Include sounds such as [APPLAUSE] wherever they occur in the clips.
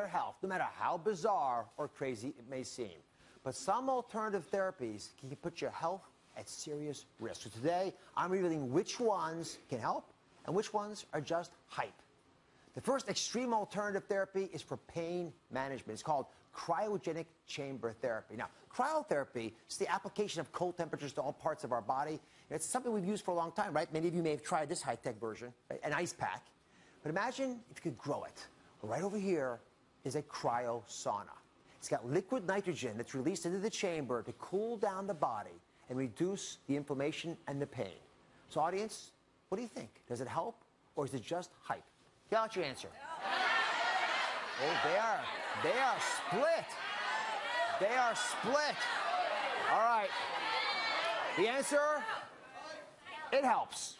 their health, no matter how bizarre or crazy it may seem. But some alternative therapies can put your health at serious risk. So today, I'm revealing which ones can help and which ones are just hype. The first extreme alternative therapy is for pain management. It's called cryogenic chamber therapy. Now, cryotherapy is the application of cold temperatures to all parts of our body. It's something we've used for a long time, right? Many of you may have tried this high-tech version, right? an ice pack. But imagine if you could grow it. Right over here is a cryo sauna. It's got liquid nitrogen that's released into the chamber to cool down the body and reduce the inflammation and the pain. So, audience, what do you think? Does it help or is it just hype? Get out your answer. [LAUGHS] Oh, they are, they are split. They are split. All right. The answer, it helps.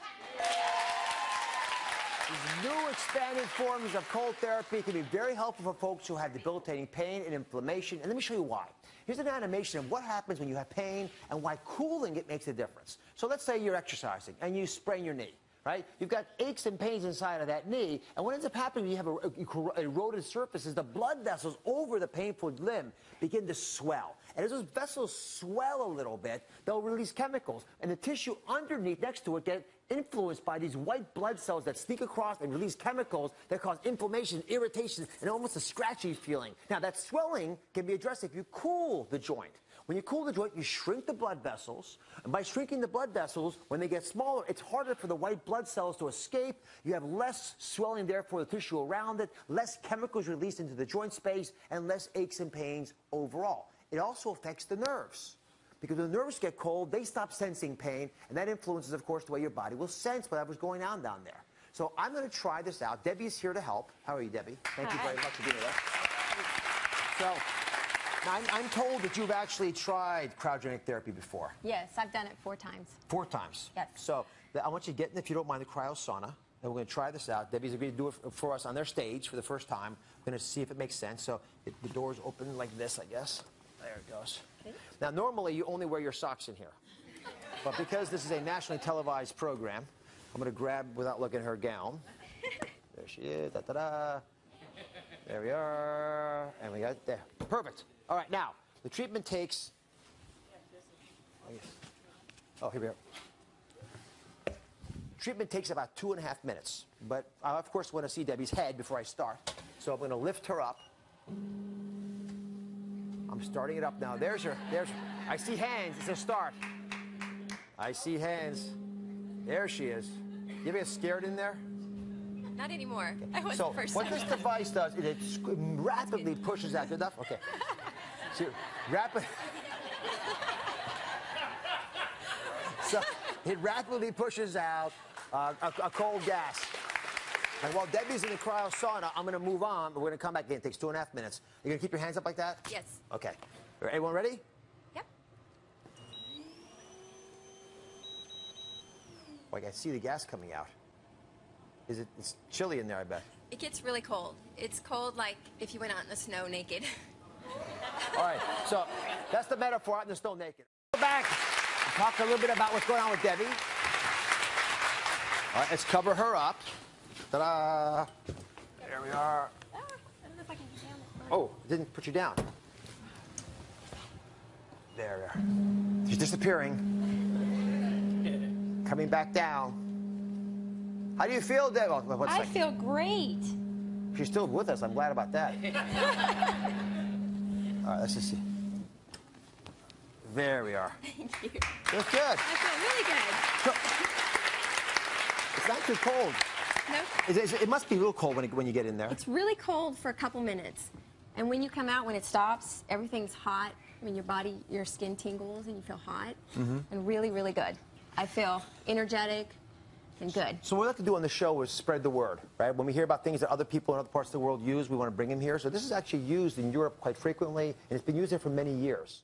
New expanded forms of cold therapy can be very helpful for folks who have debilitating pain and inflammation. And let me show you why. Here's an animation of what happens when you have pain and why cooling it makes a difference. So let's say you're exercising and you sprain your knee right? You've got aches and pains inside of that knee, and what ends up happening when you have a, a, eroded surface is the blood vessels over the painful limb begin to swell. And as those vessels swell a little bit, they'll release chemicals, and the tissue underneath next to it get influenced by these white blood cells that sneak across and release chemicals that cause inflammation, irritation, and almost a scratchy feeling. Now, that swelling can be addressed if you cool the joint. When you cool the joint, you shrink the blood vessels. And by shrinking the blood vessels, when they get smaller, it's harder for the white blood cells to escape. You have less swelling, therefore, the tissue around it, less chemicals released into the joint space, and less aches and pains overall. It also affects the nerves. Because when the nerves get cold, they stop sensing pain, and that influences, of course, the way your body will sense whatever's going on down there. So I'm going to try this out. Debbie is here to help. How are you, Debbie? Thank Hi. you very much for being with us. So now, I'm, I'm, told that you've actually tried cryogenic therapy before. Yes, I've done it four times. Four times? Yes. So I want you to get in, if you don't mind, the cryo sauna. And we're going to try this out. Debbie's agreed to do it for us on their stage for the first time. We're going to see if it makes sense. So it, the door's open like this, I guess. There it goes. Okay. Now, normally you only wear your socks in here. But because this is a nationally televised program, I'm going to grab, without looking at her gown. [LAUGHS] There she is. Da, da, da. There we are. And we got there. Perfect. All right, now, the treatment takes. Oh, here we are. Treatment takes about two and a half minutes, but I, of course, want to see Debbie's head before I start. So I'm going to lift her up. I'm starting it up now. There's her. There's. I see hands. It's a start. I see hands. There she is. You ever get scared in there? Not anymore. I was so the first what time. this device does is it rapidly pushes out. Good enough? Okay. [LAUGHS] So rapid. so it rapidly pushes out uh, a, a, cold gas. And while Debbie's in the cryo sauna, I'm going to move on, but we're going to come back again. It takes two and a half minutes. You're going to keep your hands up like that? Yes. Okay. Everyone ready? Yep. Oh, I can see the gas coming out. Is it? It's chilly in there, I bet. It gets really cold. It's cold like if you went out in the snow naked. [LAUGHS] All right, so that's the metaphor out in the snow naked. Go back and talk a little bit about what's going on with Debbie. All right, let's cover her up. Ta-da! There we are. Oh, it didn't put you down. There we are. She's disappearing. Coming back down. How do you feel, Debbie? Oh, I feel great. She's still with us. I'm glad about that. [LAUGHS] All right, let's just see. There we are. Thank you. Looks good. I feel really good. So, it's not too cold. No. It, it, must be real cold when, it, when you get in there. It's really cold for a couple minutes. And when you come out, when it stops, everything's hot. I mean, your body, your skin tingles and you feel hot. Mm -hmm. And really, really good. I feel energetic, and good. So what we like to do on the show is spread the word, right? When we hear about things that other people in other parts of the world use, we want to bring them here. So this is actually used in Europe quite frequently, and it's been used there for many years.